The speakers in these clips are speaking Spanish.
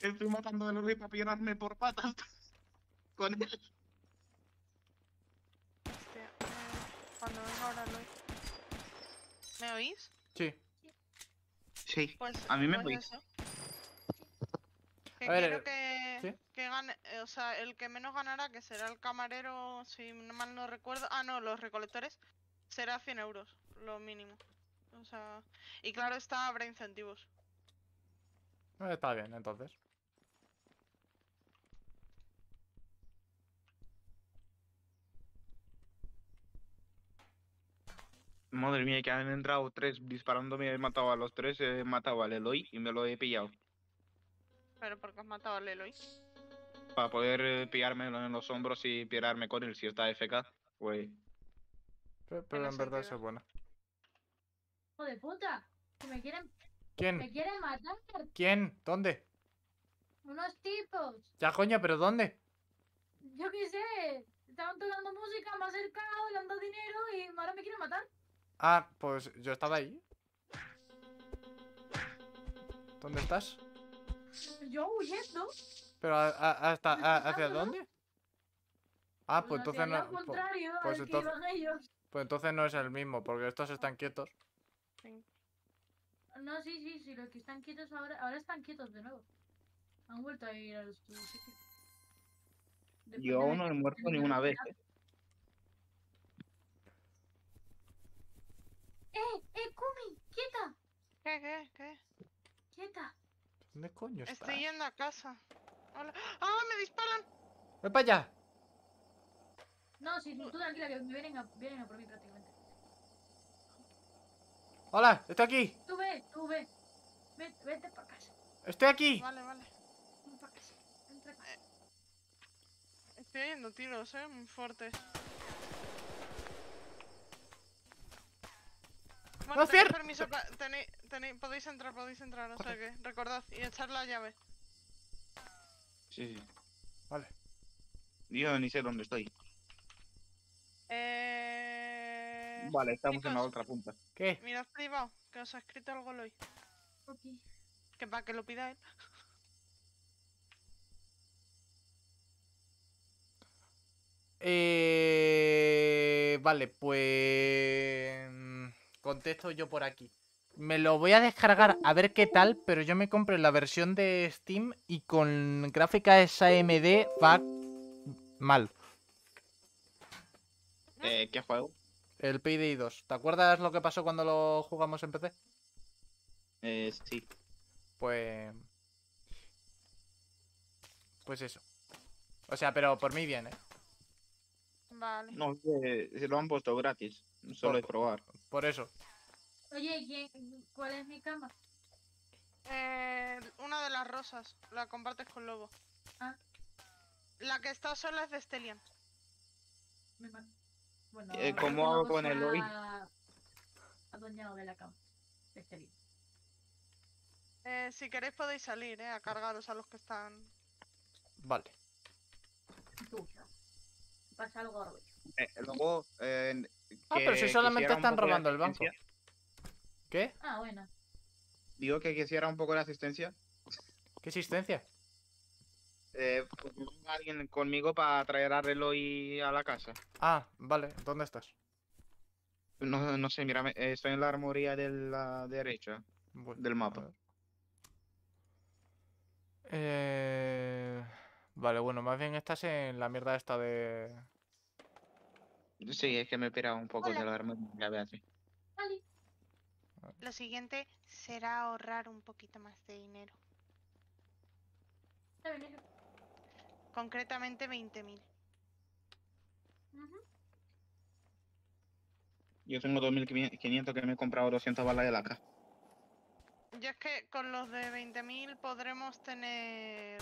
Estoy matando a Eloy para pillarme por patas. Con él. Hostia, eh, cuando venga ahora lo ¿Me oís? Sí. Sí. Pues, A mí me pues oís. eso. Que A ver, quiero eh, que, ¿sí? que gane, eh, o sea, el que menos ganará, que será el camarero, si mal no recuerdo. Ah, no, los recolectores, será 100 euros, lo mínimo. O sea, y claro está, habrá incentivos. Eh, Está bien, entonces. Madre mía, que han entrado tres disparándome, he matado a los tres, he matado al Eloy y me lo he pillado. Pero porque has matado al Eloy. Para poder eh, pillármelo en los hombros y pirarme con él si está FK. Pe- Pero en verdad eso es bueno. Hijo de puta. Que me quieren, me ¿Quién? quieren matar. ¿Quién? ¿Dónde? Unos tipos. Ya, coño, pero ¿dónde? Yo qué sé. Estaban tocando música, me han acercado, le han dado dinero y ahora me quieren matar. Ah, pues yo estaba ahí. ¿Dónde estás? Yo huyendo. ¿Pero a- a- hasta, a- estoy hacia dónde? Ah, pues entonces no, pues que entonces- pues entonces no es el mismo, porque estos están quietos. No, sí, sí, sí, los que están quietos ahora, ahora están quietos de nuevo. Han vuelto a ir a su sitio. Después Yo aún no he muerto en ni el una vez. eh. ¡Eh! ¡Eh, Kumi! ¡Quieta! ¿Qué, qué, qué? ¡Quieta! ¿Dónde coño estás? Estoy yendo a casa. Hola. ¡Ah, me disparan! ¡Ven para allá! No, sí, tú tranquila, que me vienen a, vienen a por mí prácticamente. ¡Hola! ¡Estoy aquí! Tú ve, tú ve. Vete, vete para casa. ¡Estoy aquí! Vale, vale. Ven para casa. Entra casa. Estoy oyendo tiros, eh, muy fuertes. Bueno, tenéis cierra! permiso, tenéis, tenéis- podéis entrar, podéis entrar, o sea que recordad y echar la llave. Sí, sí. Vale. Yo ni sé dónde estoy. Eh... Vale, estamos en la otra punta. ¿Qué? Mirad privado, que os ha escrito algo hoy. Ok. Que para que lo pida él. Eh, vale, pues... Contesto yo por aquí. Me lo voy a descargar a ver qué tal, pero yo me compré la versión de Steam y con gráficas AMD va mal. Eh, ¿Qué juego? El Payday 2. ¿Te acuerdas lo que pasó cuando lo jugamos en PC? Eh, sí. Pues... Pues eso. O sea, pero por mí bien, ¿eh? Vale. No, eh, se lo han puesto gratis. Solo es probar. Por eso. Oye, ¿quién, ¿cuál es mi cama? Eh, una de las rosas, la compartes con Lobo. Ah. La que está sola es de Stelian. Me Bueno, Eh, ¿cómo hago con el hoy? a- Adueñado de la cama. Este bien. Eh, si queréis podéis salir, eh, a cargaros a los que están. Vale. Tuyo. Pasa algo. Eh, luego. Eh, Ah, pero si solamente están robando el banco. asistencia. ¿Qué? Ah, bueno. Digo que quisiera un poco de asistencia. ¿Qué existencia? Eh, pues, alguien conmigo para traer a Reloy a la casa. Ah, vale. ¿Dónde estás? No, no sé, mira, eh, estoy en la armoría de la derecha Bueno, del mapa. Eh... Vale, bueno, más bien estás en la mierda esta de... Sí, es que me he pirado un poco Hola. de la armoría, Beatriz. Vale. Lo siguiente será ahorrar un poquito más de dinero. Está bien, eso. Concretamente 20.000. Ujú. Yo tengo 2.500 que me he comprado 200 balas de laca. Yo es que con los de 20.000 podremos tener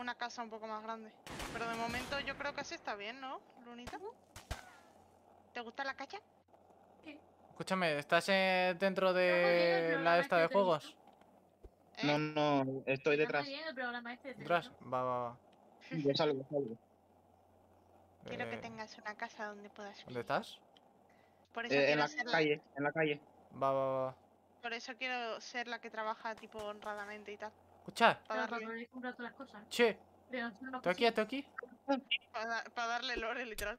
una casa un poco más grande. Pero de momento yo creo que así está bien, ¿no, Lunita? ¿Te gusta la cacha? Escúchame, ¿estás eh, dentro de la esta este de de juegos? ¿Eh? No, no, estoy detrás. muy bien el programa este. de ¿Detrás? Va, va, va. Yo salgo, salgo. Quiero que Eh, tengas una casa donde puedas ¿Dónde vivir. estás? Por eso, Eh, en quiero la ser la, calle, en la calle. Va, va, va. por eso quiero ser la que trabaja tipo honradamente y tal. Escucha, Para darle, poder comprar todas las cosas. che, estoy aquí, estoy aquí. para, para darle lore, literal.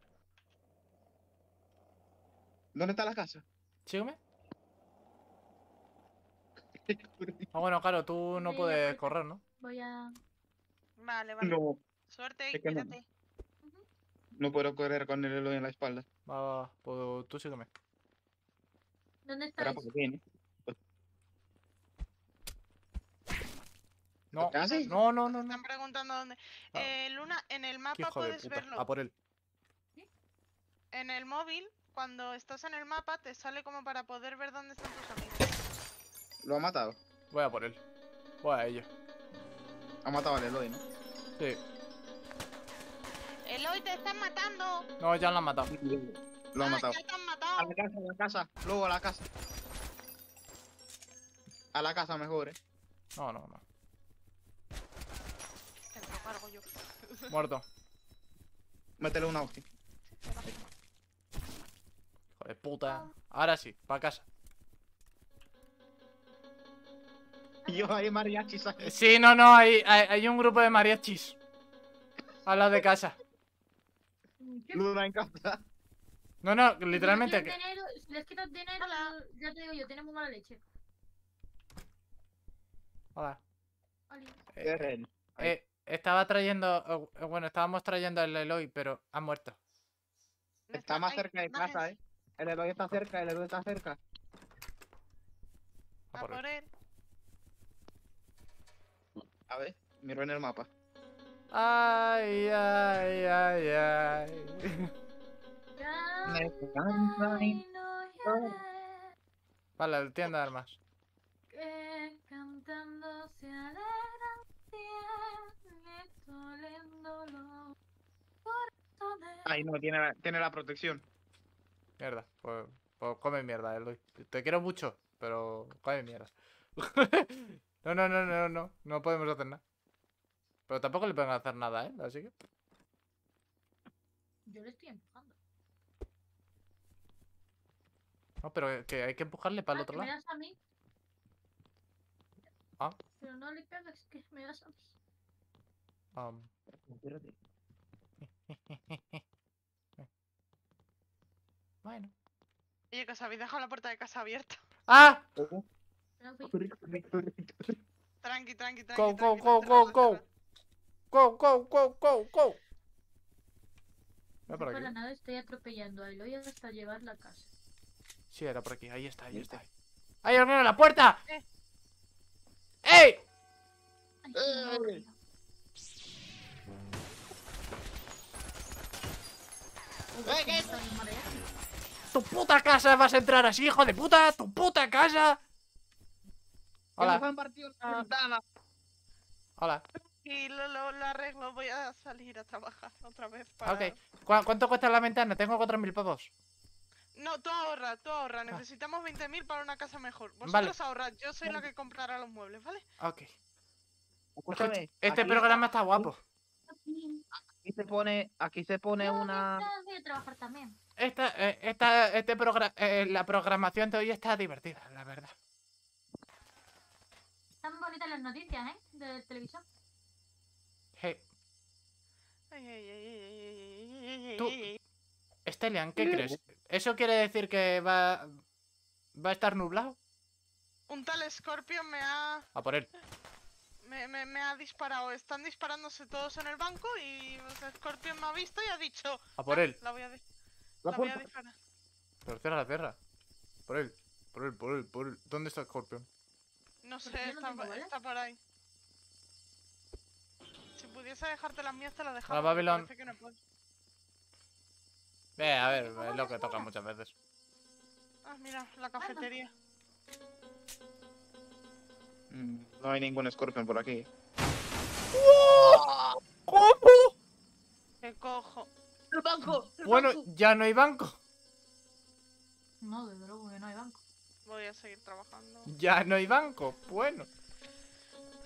¿Dónde está la casa? Sígueme. Ah, bueno, claro, tú no Sí, puedes correr, ¿no? Voy a. Vale, vale. No, Suerte y es que no. puedo correr con el Eloy en la espalda. Va, va, va, pues tú sígueme. ¿Dónde Era estáis? porque. No, ¿Qué haces? no, no, no, no. están preguntando dónde. Ah. Eh, Luna, en el mapa puedes verlo. A por él. En el móvil, cuando estás en el mapa, te sale como para poder ver dónde están tus amigos. Lo ha matado. Voy a por él. Voy a ello. Ha matado al Eloy, ¿no? Sí. Eloy, te están matando. No, ya lo han matado. Lo ha Ah, matado. Ya te han A matado. la casa, a la casa. Luego a la casa. A la casa mejor, eh. No, no, no. Cargo yo. Muerto. Métele una hostia. Hijo de puta. Ahora sí, para casa. Yo ahí mariachis aquí. Eh, Sí, no, no, hay, hay, hay un grupo de mariachis. A la de casa. ¿Qué? Luna en casa. No, no, Si literalmente. les quitas dinero, si les quitas dinero, Hola. ya te digo yo, tenemos mala leche. Hola. Ahí. Eh, estaba trayendo. Bueno, estábamos trayendo el Eloy, pero ha muerto. Está más cerca de casa, eh. El Eloy está cerca, el Eloy está cerca. A A por él. A ver, miro en el mapa. Ay, ay, ay, ay. Me Vale, tienda de armas. Ay, no, tiene la, tiene la protección. Mierda. Pues, pues come mierda, Eloy. Te quiero mucho, pero come mierda. no, no, no, no, no. No podemos hacer nada. Pero tampoco le podemos hacer nada, ¿eh? Así que. Yo le estoy empujando. No, pero que hay que empujarle para el Ah, otro que me lado. das a mí. Ah. Pero no le pegas, que me das a mí. Am, bueno. Oye, que os habéis dejado la puerta de casa abierta. ¡Ah! Tranqui, tranqui, tranqui. Go, go, go, go, go. ¡Go, go, go, go, go! No para aquí. nada estoy atropellando a Eloy hasta llevar la casa. Sí, era por aquí. Ahí está, ahí está. ¡Hay alguien en la puerta! Eh. ¡Ey! Ay. ¡Eh, qué! Mareado. ¡Tu puta casa vas a entrar así, hijo de puta! ¡Tu puta casa! Hola, han partido la ventana. hola. Y lo, lo, lo arreglo, voy a salir a trabajar otra vez. Para... Ah, Ok. ¿Cu- ¿Cuánto cuesta la ventana? Tengo 4.000 pavos. No, tú ahorra, tú ahorra. Necesitamos 20.000 para una casa mejor. Ah. Vale. Vosotros ahorrad, yo soy la que comprará los muebles, ¿vale? Ok. Escúchame. Este programa está guapo. Aquí se pone, aquí se pone Yo una. a trabajar también. Esta, eh, esta, este progra- eh, la programación de hoy está divertida, la verdad. Están bonitas las noticias, ¿eh? De televisión. Hey, Tú- ay, ay. Stelian, ¿qué crees? ¿Eso quiere decir que va, va a estar nublado? Un tal Scorpion me ha, A por él. me, me- me ha disparado. Están disparándose todos en el banco y Scorpion me ha visto y ha dicho... A por "Ah, él. La voy a, La la voy a puerta. disparar. Pero cierra la tierra. Por él. Por él, por él, por él. ¿Dónde está Scorpion? No sé, no está, por ahí. Si pudiese dejarte las mías, te las dejaba. pero Babylon. parece que no puedo. Eh, a ver, es lo que toca muchas veces. Ah, mira, la cafetería. Mm, No hay ningún Scorpion por aquí. ¿Cómo? Que cojo. ¡El banco! Bueno, ya no hay banco. No, desde luego que no hay banco. Voy a seguir trabajando. Ya no hay banco. Bueno.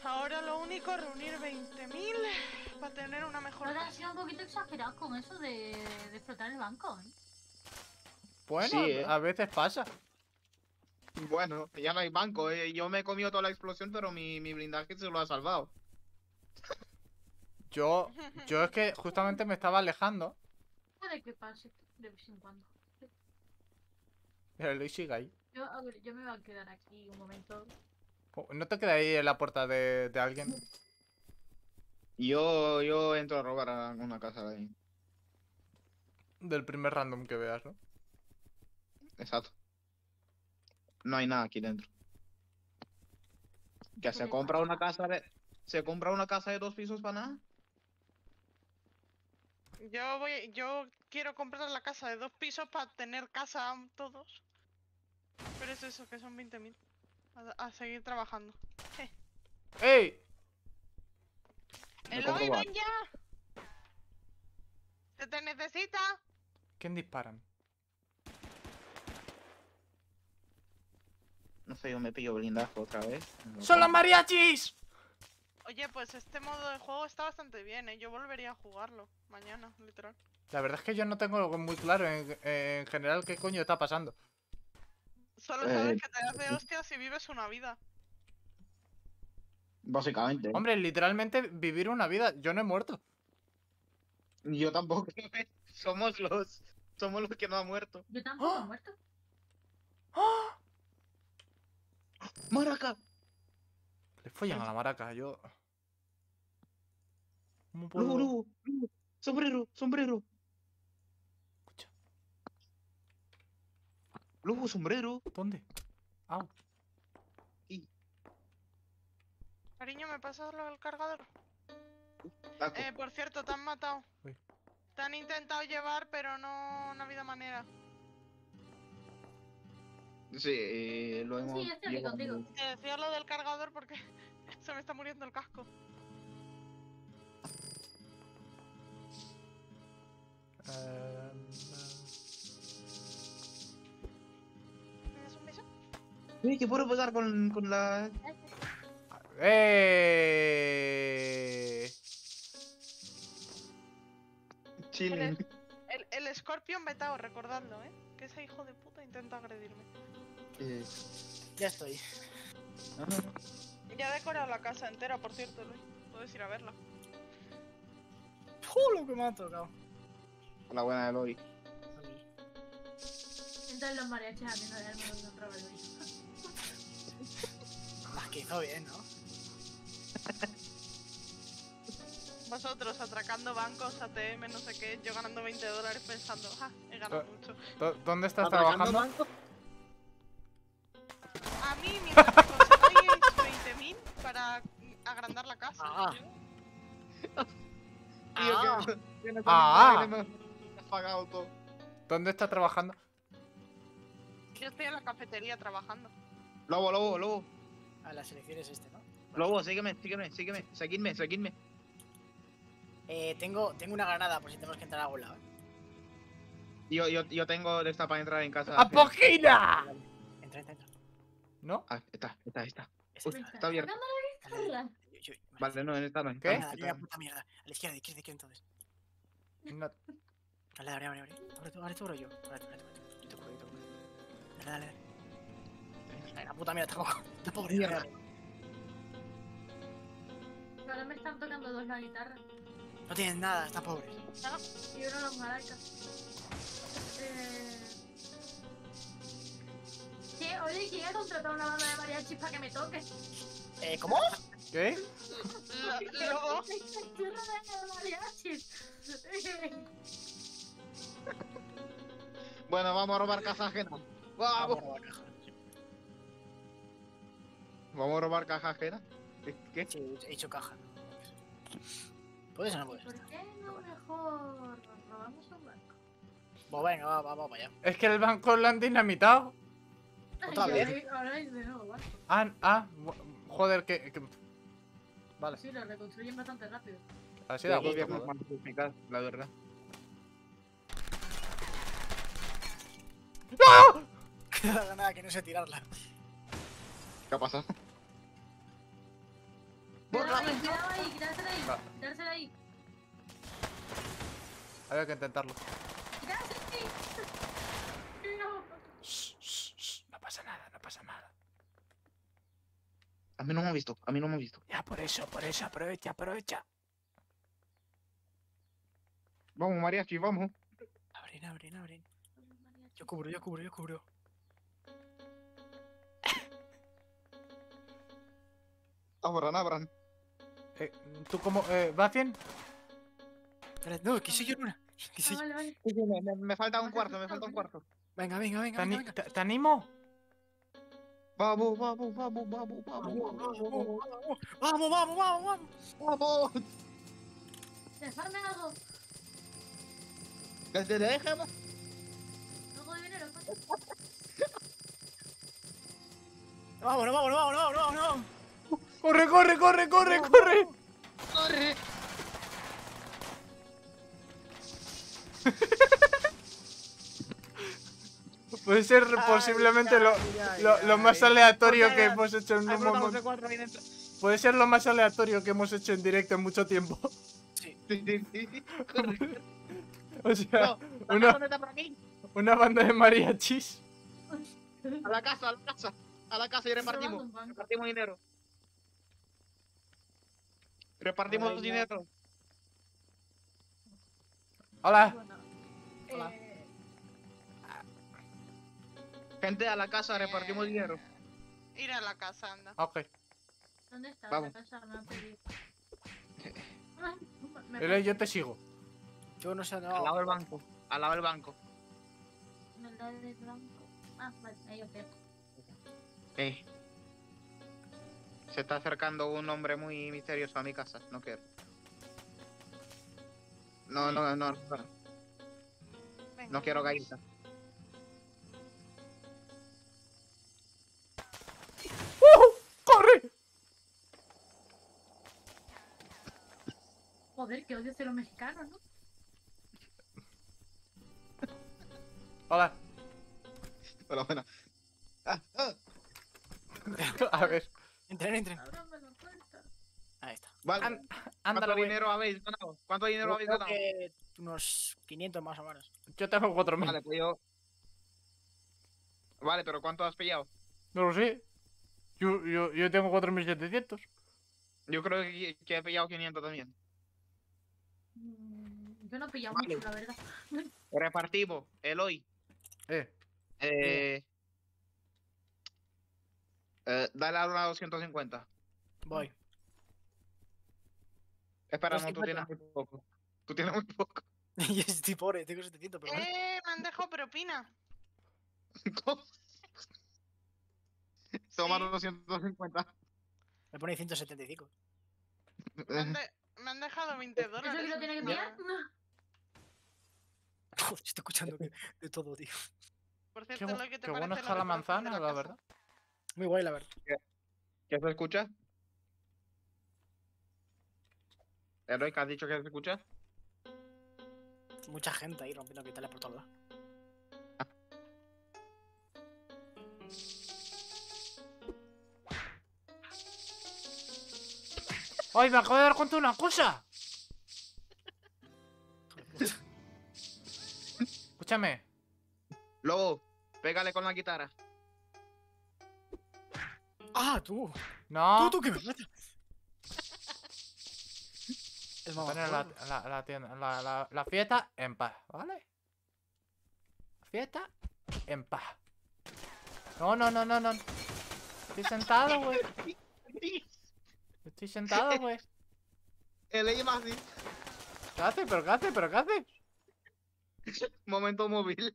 Ahora lo único es reunir 20.000 para tener una mejor Ahora sido un poquito exagerados con eso de, de explotar el banco, ¿eh? Bueno, Sí, ¿eh? a veces pasa. Bueno, ya no hay banco. eh, Yo me he comido toda la explosión, pero mi, mi blindaje se lo ha salvado. Yo, yo es que justamente me estaba alejando. Puede que pase de vez en cuando. Pero Eloy sigue ahí. Yo, a ver, yo me voy a quedar aquí un momento. Oh, ¿No te queda ahí en la puerta de, de alguien? Yo, yo entro a robar a una casa de ahí. Del primer random que veas, ¿no? Exacto. No hay nada aquí dentro. Que se compra una casa de. ¿Se compra una casa de dos pisos para nada? Yo voy, yo quiero comprar la casa de dos pisos para tener casa a todos. Pero es eso, que son 20.000. A, a seguir trabajando. ¡Ey! Me ¡Eloy, compro ven ya! ¡Se te necesita! ¿Quién disparan? No sé, yo me pillo blindaje otra vez. ¡Son los mariachis! Oye, pues este modo de juego está bastante bien, ¿eh? Yo volvería a jugarlo mañana, literal. La verdad es que yo no tengo muy claro en, en general qué coño está pasando. Solo Eh, sabes que te hace hostias si vives una vida. Básicamente. Hombre, literalmente vivir una vida. Yo no he muerto. Yo tampoco. somos los. Somos los que no han muerto. Yo tampoco ¡Ah! he muerto. ¡Maraca! Le follan a la maraca, yo. ¿Cómo puedo? ¡Lugo, lugo! lugo! ¡Sombrero! ¡Sombrero! Escucha. ¡Lugo, sombrero! ¿Dónde? Au. Cariño, ¿me pasas lo del cargador? Taco. Eh, por cierto, te han matado. Uy. Te han intentado llevar, pero no, no ha habido manera. Sí, eh, lo hemos. Sí, estoy contigo. Te decía lo del cargador porque se me está muriendo el casco. ¿Me das un beso? Sí, ¿qué puedo pasar con, con la. ¡Eh! Chilling? El, el Scorpion vetado, recordadlo, ¿eh? Que ese hijo de puta intenta agredirme. Eh, Ya estoy. ajá. Ya he decorado la casa entera, por cierto, Luis. Puedes ir a verla. ¡Uh, lo que me ha tocado! La buena de Eloy. Entonces los mariachis a mí no me han encontrado el Más que hizo bien, ¿no? Vosotros atracando bancos, ATM, no sé qué, yo ganando 20 dólares pensando, ja, he ganado mucho. ¿Dó- ¿Dónde estás ¿Atracando trabajando? banco? Ah. Tío, Ah. que, que no Ah. todo. ¿Dónde estás trabajando? Yo estoy en la cafetería trabajando. Lobo, lobo, lobo. A las elecciones este, ¿no? Lobo, sígueme, sígueme, sígueme. Seguidme, seguidme. Eh, tengo, tengo una granada por si tenemos que entrar a algún lado. ¿eh? Yo, yo, yo tengo de esta para entrar en casa. ¡Apogina! Entra, entra, entra. ¿No? Ah, está, está, está. Esta, Uy, esta. está abierto. Yo- Vale, no, en esta no. ¿Qué? no, esta no. puta mierda. A la izquierda, izquierda, izquierda entonces. No. Dale, abre, abre, abre. Abre tú, abre tú, abro yo. Abre tú, abre tú. Yo te cubro, yo te cubro. Dale, dale, dale. La puta mierda, tampoco. Tampoco. Mierda. Ahora me están tocando dos la guitarra No tienen nada, están pobres. y uno los maracas. Eh... ¿Qué? Oye, ¿quién ha contratado una banda de mariachis para que me toque? Eh, ¿cómo? ¿Qué? Lo- Lobo. Bueno, vamos a robar casa ajena. Vamos. Vamos a robar caja. Vamos a robar caja ajena. ¿Qué? Sí, he hecho caja. ¿Puedes o no puedes? ¿Por qué no mejor nos robamos un banco? Pues venga, va, va, vamos para allá. Es que el banco lo han dinamitado. ¿Otra vez? ahora- es de nuevo banco. Ah, ah, joder, que. que- Vale, Sí, lo reconstruyen bastante rápido. así da gusto. joder. más eficaz, la verdad. La granada que no sé tirarla. ¿Qué ha pasado? Cuidado ahí, cuidado ahí, quitársela ahí. Va. Quitársela ahí. Había que intentarlo. ¡Quitársela ahí! No. No nada, no pasa nada. A mí no me han visto, a mí no me han visto. Ya, por eso, por eso, aprovecha, aprovecha. Vamos, mariachi, vamos. Abren, abren, abren. Yo cubro, yo cubro, yo cubro. Abran, abran. Eh, ¿Tú cómo? Eh, ¿Vas bien? No, que soy yo, Luna. Que Ah, soy- vale, vale. Me, me- me falta un cuarto, me falta un cuarto. Venga, venga, ¿Te, venga, ani- venga. venga. te- te animo? Vamos, vamos, vamos, vamos, vamos, Vamos, vamos, vamos, vamos. vamos. Dejarme algo. Que te dejemos. Algo de dinero. pues. Vámonos, vámonos, vámonos, vámonos, vámonos. ¡Corre, corre, corre, corre, corre! Corre. Puede ser posiblemente lo, lo, lo más aleatorio que hemos hecho en un momento. Puede ser lo más aleatorio que hemos hecho en directo en mucho tiempo. Sí, sí, sí. Corre. O sea, No, una, ¿dónde está por aquí? una banda de mariachis. A la casa, a la casa. A la casa y repartimos. Repartimos dinero. Repartimos Venga. dinero. Hola. Bueno, Hola. eh, Gente a la casa, repartimos dinero. Ir a la casa, anda. Ok. ¿Dónde está Vamos. la casa? Me ha perdido. Ah, yo te sigo. Yo no sé, Al lado no. del banco. Al lado del banco. Me da de blanco. Ah, vale, ahí ok. Eh. Se está acercando un hombre muy misterioso a mi casa. No quiero. No, no, no. No, no quiero vamos. Joder, que odio ser los mexicanos, ¿no? Hola. Hola, buena. Ah, ah. A ver. Entren, entren. Ahí está. Vale. An- ¿Cuánto güey. dinero habéis ganado? ¿Cuánto dinero Yo habéis creo ganado? que unos 500 más o menos. Yo tengo 4.000. Vale, pues yo. Vale, pero ¿cuánto has pillado? No lo sé. Yo, yo, yo tengo 4.700. Yo creo que, que he pillado 500 también. Mm, Yo no he pillado Vale. mucho, la verdad. Repartimos, Eloy. Eh. Eh, eh, dale a una 250. Voy. Espera, no, tú 250. tienes muy poco. Tú tienes muy poco. Yo estoy pobre, tengo 700, pero. Eh, me han dejado propina. ¿Cómo? Toma Sí. 250. Me pone 175. Me han, de- me han dejado 20 ¿Eso dólares. que lo tiene que pillar? No. Joder, estoy escuchando que- de todo, tío. Por Qué, cierto, bu- lo que te qué parece está la manzana, la verdad. Muy guay, la verdad. ¿Qué se escucha? ¿qué has dicho que se escucha? Mucha gente ahí rompiendo cristales por todos lados. ¡Ay, me acabo de dar cuenta de una cosa! Escúchame. Lobo, pégale con la guitarra. ¡Ah, tú! No. ¡Tú, tú, que me matas! El Poner la, mamajuegos. la, la, tienda- la, la, la fiesta en paz, ¿vale? Fiesta en paz. No, no, no, no, no. Estoy sentado, güey. Estoy sentado, güey. Eloy más así. ¿Qué hace? ¿Pero qué hace? ¿Pero qué hace? Momento móvil.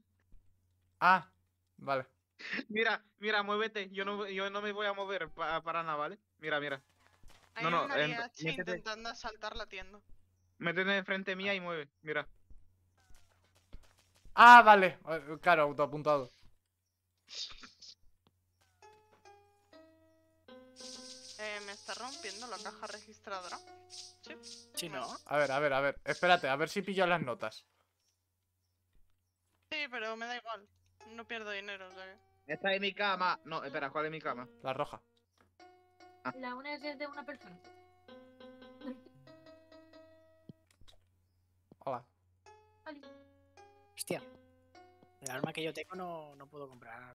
Ah, vale. Mira, mira, muévete. Yo no, yo no me voy a mover pa- para nada, ¿vale? Mira, mira. Hay No, no, un en- métete. intentando asaltar la tienda. Métete enfrente mía y mueve. Mira. Ah, vale. Claro, autoapuntado. Eh, me está rompiendo la caja registradora. Sí, ¿no? A ver, a ver, a ver. Espérate, a ver si pillo las notas. Sí, pero me da igual. No pierdo dinero, o sea que- Esta es mi cama. No, espera, ¿cuál es mi cama? La roja. La una es de una persona. Hola. Vale. Hostia. El arma que yo tengo no, no puedo comprar